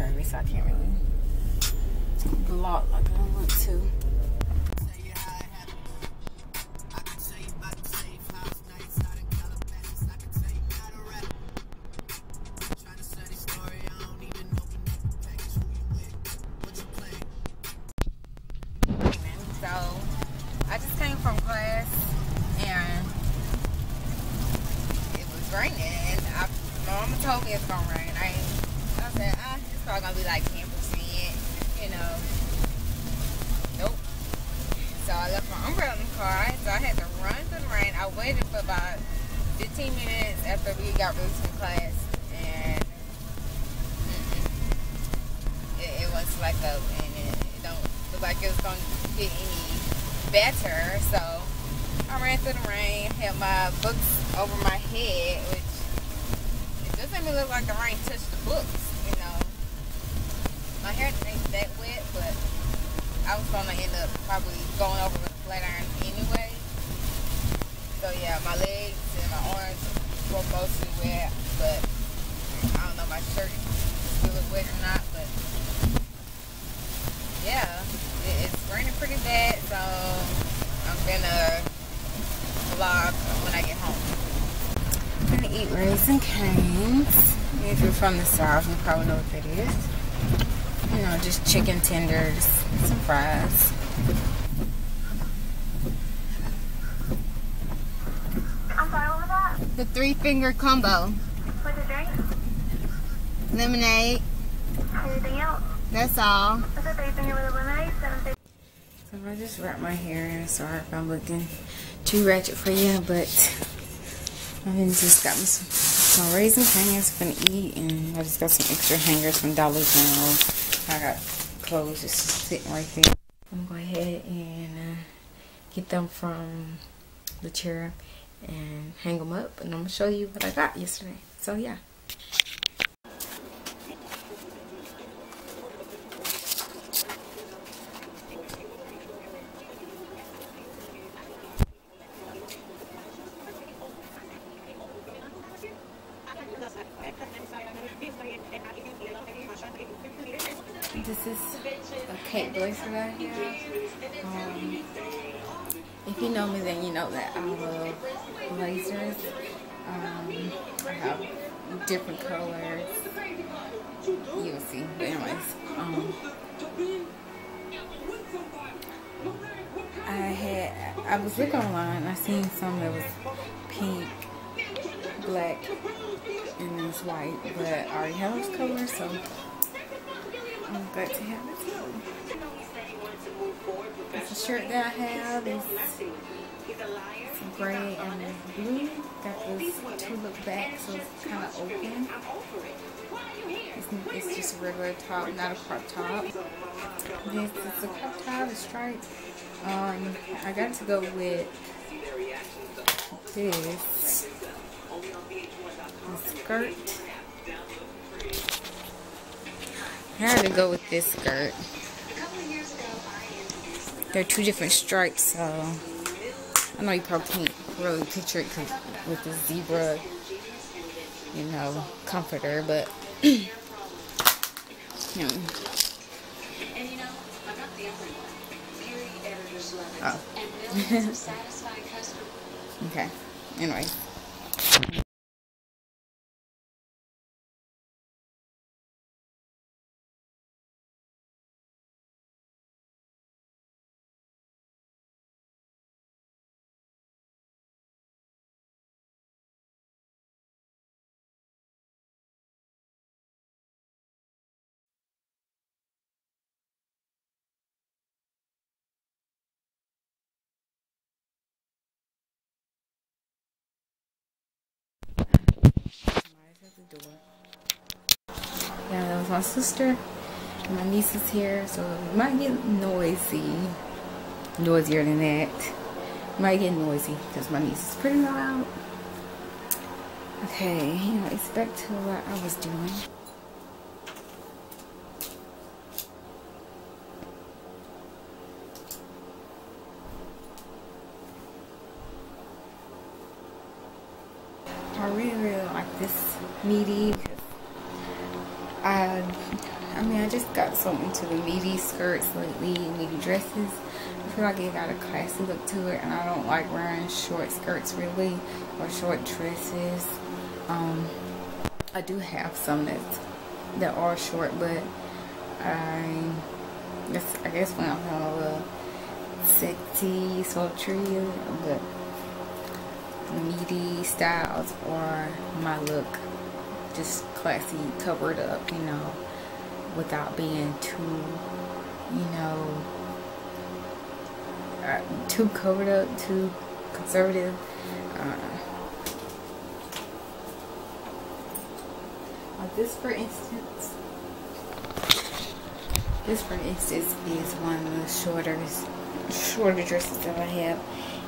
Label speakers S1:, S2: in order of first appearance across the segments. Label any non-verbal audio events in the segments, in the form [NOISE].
S1: baby, so I can't really vlog like I want to.
S2: told me it's gonna rain. I it's probably gonna be like 10%, you know. Nope. So I left my umbrella in the car, so I had to run through the rain. I waited for about 15 minutes after we got released from class, and it, it was like a, and it, it don't look like it was gonna get any better. So I ran through the rain, had my books over my head, which it doesn't even look like the rain touched the books. My hair ain't that wet, but I was gonna end up probably going over with a flat iron anyway. So yeah, my legs and my arms were mostly wet, but I don't know my shirt still look wet or not, but yeah, it's raining pretty bad, so I'm gonna vlog when I get home I'm gonna eat Raising Cane's. If you're from the South, you probably know what that is. You know, just chicken tenders, some fries.
S3: I'm sorry, what was that?
S2: The three finger combo.
S3: With a drink?
S2: Lemonade.
S3: Anything else?
S2: That's all.
S3: What's a three finger with a lemonade? Seven
S1: So I just wrapped my hair. in. Sorry if I'm looking too ratchet for you, but I just got me some, some Raising Cane's I'm gonna eat, and I just got some extra hangers from Dollar General. I got clothes just sitting right there. I'm gonna go ahead and uh, get them from the chair and hang them up, and I'm gonna show you what I got yesterday. So yeah. This is a cake bracelet I have. Um, if you know me, then you know that I love lasers. Um, I have different colors. You'll see. But anyways, um, I had I was looking online. I seen some that was black, and it's white. But I already have those colors, so I'm glad to have it too. It's a shirt that I have. It's, gray and blue. Got this tulip back, so it's kind of open. It's, it's just a regular top, not a crop top. This is a crop top, a stripe. Um, I got to go with this, skirt. I had to go with this skirt. They're two different stripes, so I know you probably can't really picture it with the zebra, you know, comforter, but [CLEARS THROAT] you know. Oh. [LAUGHS] okay. Anyway. The door. Yeah, that was my sister. My niece is here, so it might get noisy. Noisier than that. It might get noisy because my niece is pretty loud. Okay, anyways, back to what I was doing. I really, really like this midi. I I mean, I just got so into the midi skirts lately, midi dresses. I feel like it got a classy look to it, and I don't like wearing short skirts really, or short dresses. Um, I do have some that that are short, but I guess I guess when I'm feeling a little sexy, sultry, but midi styles or my look just classy covered up you know without being too you know uh, too covered up too conservative uh, like this for instance. This for instance is one of the shorter shorter dresses that I have.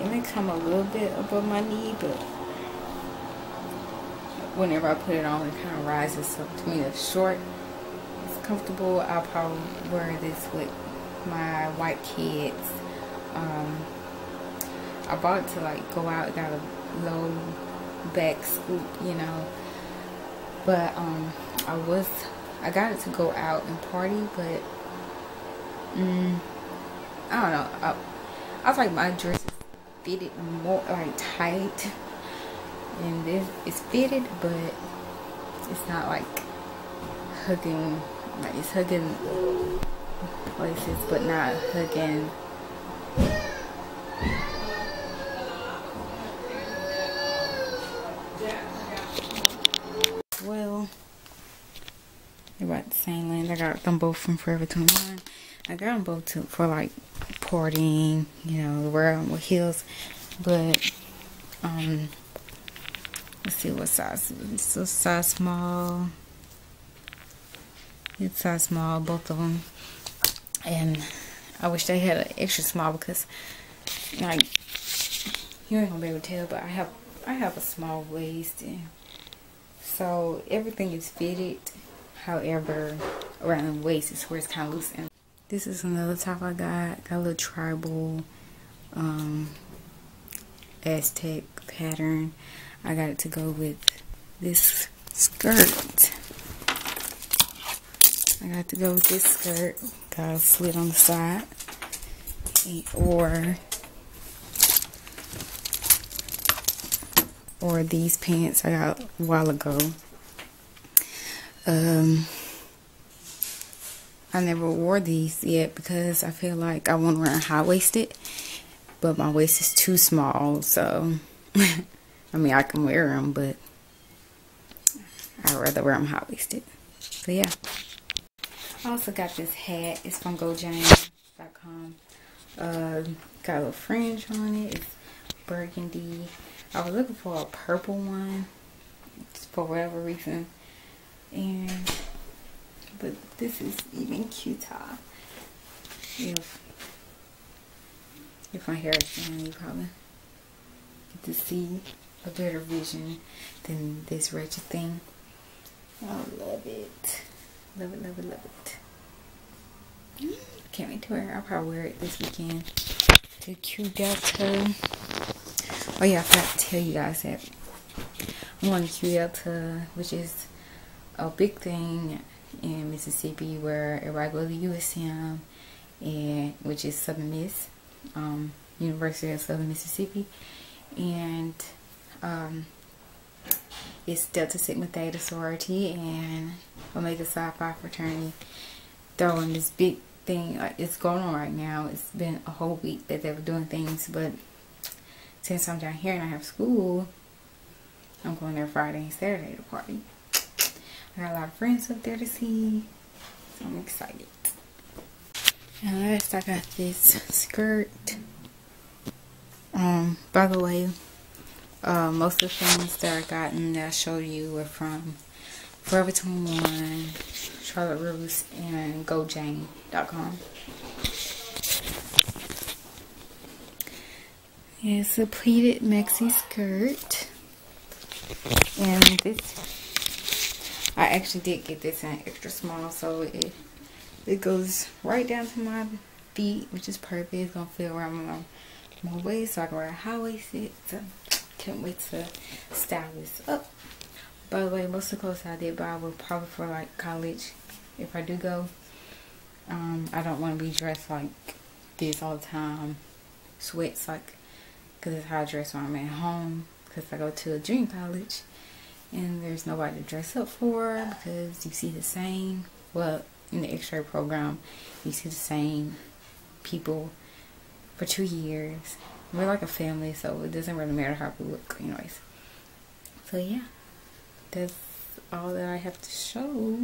S1: It may come a little bit above my knee, but whenever I put it on, it kind of rises. So to me, it's short. It's comfortable. I'll probably wear this with my white kids. Um, I bought it to like go out, got a low back scoop, you know. But um, I was, I got it to go out and party, but mm, I don't know. I, I was like my dress fitted more like tight [LAUGHS] and this is fitted but it's not like hugging like it's hugging places but not hugging. Well about the same length I got them both from Forever 21 I got them both for like partying, you know, wearing with heels. But, um, let's see what size. It's a size small. It's size small, both of them. And I wish they had an extra small because, like, you ain't gonna be able to tell, but I have I have a small waist, and so everything is fitted. However, around the waist is where it's kind of loose. And this is another top I got. Got a little tribal um, Aztec pattern. I got it to go with this skirt. I got to go with this skirt. Got a slit on the side. Or or these pants I got a while ago. Um, I never wore these yet because I feel like I want to wear high-waisted. But my waist is too small, so... [LAUGHS] I mean, I can wear them, but... I'd rather wear them high-waisted. So, yeah. I also got this hat. It's from GoJane.com. Uh, got a little fringe on it. It's burgundy. I was looking for a purple one. For whatever reason. And but this is even cuter. If if my hair is down, you probably get to see a better vision than this wretched thing. I love it. Love it, love it, love it. Can't wait to wear it. I'll probably wear it this weekend to Q Delta. Oh yeah, I forgot to tell you guys that I'm to Q Delta, which is a big thing in Mississippi where everybody goes to the USM, and which is Southern Miss, um, University of Southern Mississippi, and um, it's Delta Sigma Theta sorority and Omega Psi Phi fraternity throwing this big thing. It's going on right now. It's been a whole week that they were doing things, but since I'm down here and I have school, I'm going there Friday and Saturday to party. I got a lot of friends up there to see. So I'm excited. And last I got this skirt. Um, by the way, uh, most of the things that I gotten that I showed you were from Forever 21, Charlotte Russe, and GoJane.com. It's a pleated maxi skirt. And this I actually did get this in extra small, so it it goes right down to my feet, which is perfect. It's gonna fit around my my waist, so I can wear a high waisted. So can't wait to style this up. By the way, most of the clothes I did buy were probably for like college if I do go, um, I don't want to be dressed like this all the time. Sweats like, cause it's how I dress when I'm at home. Cause I go to a junior college, and there's nobody to dress up for because you see the same. Well, in the X-ray program, you see the same people for two years. We're like a family, so it doesn't really matter how we look, anyways. So yeah, that's all that I have to show.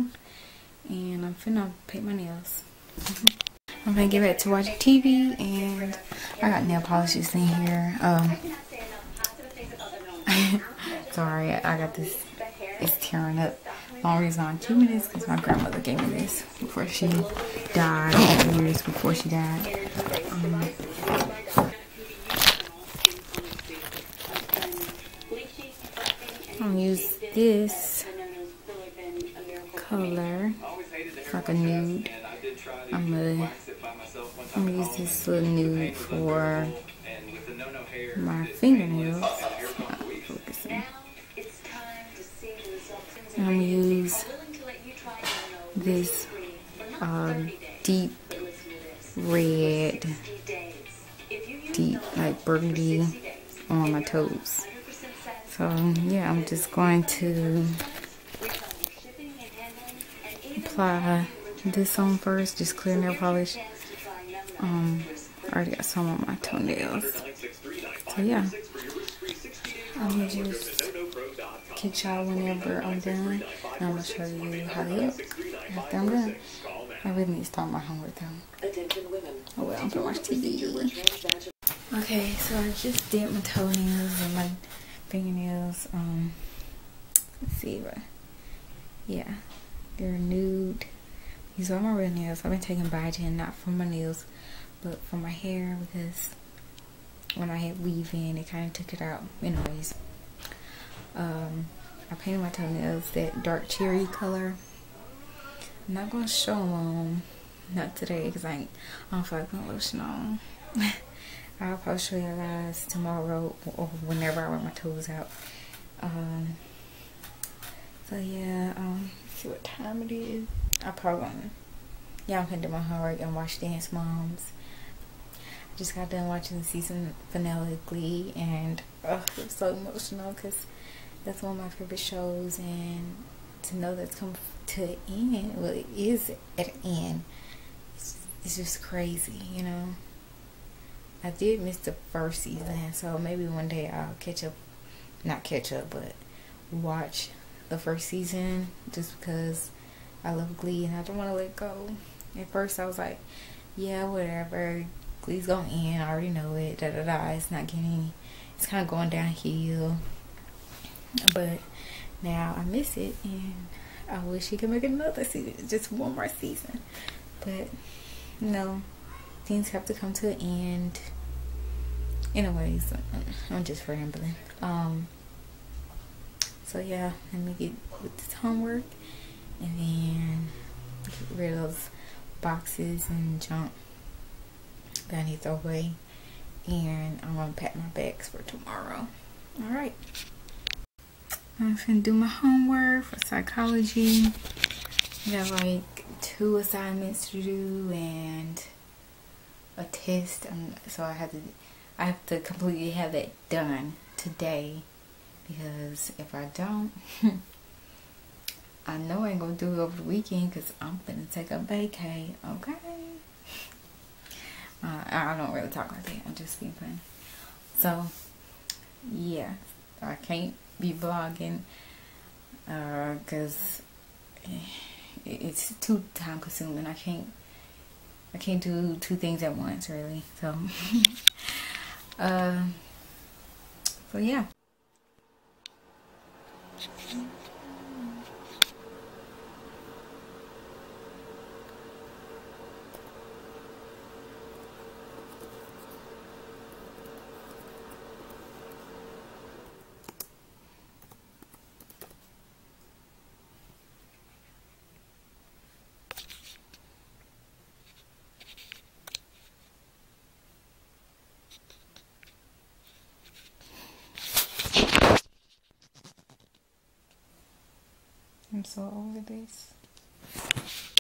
S1: And I'm finna paint my nails. [LAUGHS] I'm gonna get back to watching TV, and I got nail polishes in here. Um, [LAUGHS] sorry, I got this. It's tearing up. Only reason I'm two minutes because my grandmother gave me this before she died, years before she died. Um, I'm gonna use this color, like a nude. I'm gonna, I'm gonna use this little nude for my fingernails. I'm gonna use this uh, deep red, deep like burgundy on my toes. So yeah, I'm just going to apply this on first, just clear nail polish. Um, I already got some on my toenails. So yeah, I'm just catch y'all whenever I'm done. And I'm gonna show you how they look after I'm done. I really need to start my homework though. Oh well, I'm gonna watch TV. Okay, so I just did my toenails and my fingernails. Um, let's see, but yeah, they're nude. These are my real nails. I've been taking Biotin not for my nails, but for my hair because when I had weave in, it kind of took it out. Anyways, um, I painted my toenails that dark cherry color. I'm not gonna show them, not today, because I, I don't feel like putting lotion on. [LAUGHS] I'll probably guys tomorrow or whenever I wear my toes out. Um, so yeah, um, see what time it is. I probably gonna, yeah, I'm gonna do my homework and watch Dance Moms. I just got done watching the season finale of Glee, and oh, it so emotional because that's one of my favorite shows, and to know that's come to an end, well, it is at an end. It's, it's just crazy, you know. I did miss the first season, so maybe one day I'll catch up. Not catch up, but watch the first season just because I love Glee and I don't want to let go. At first, I was like, yeah, whatever. Glee's gonna end. I already know it. Da da da. It's not getting. It's kind of going downhill. But now I miss it, and I wish he could make another season, just one more season. But no, things have to come to an end. Anyways, I'm just rambling. Um. So yeah, let me get with this homework, and then get rid of those boxes and junk that I need to throw away. And I'm gonna pack my bags for tomorrow. All right. I'm gonna do my homework for psychology. I got like two assignments to do and a test. Um, so I have to, I have to completely have that done today because if I don't, [LAUGHS] I know I ain't gonna do it over the weekend because I'm gonna take a vacay. Okay. Uh, I don't really talk like that. I'm just being funny. So, yeah, I can't be vlogging because uh, it's too time consuming. I can't I can't do two things at once really. So [LAUGHS] uh so yeah. So over this.